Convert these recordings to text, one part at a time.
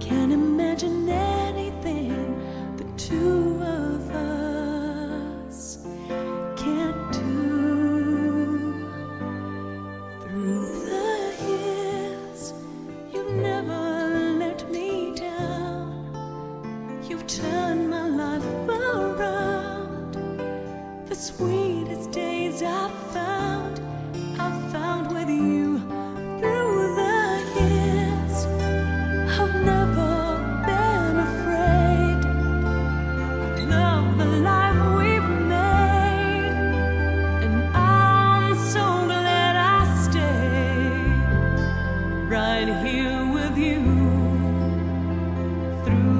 Can't imagine anything the two of us can't do. Through the years, you've never let me down. You've turned my life around. The sweetest days I've found. through.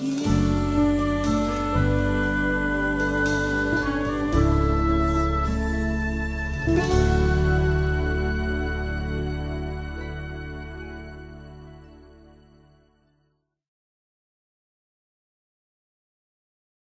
you.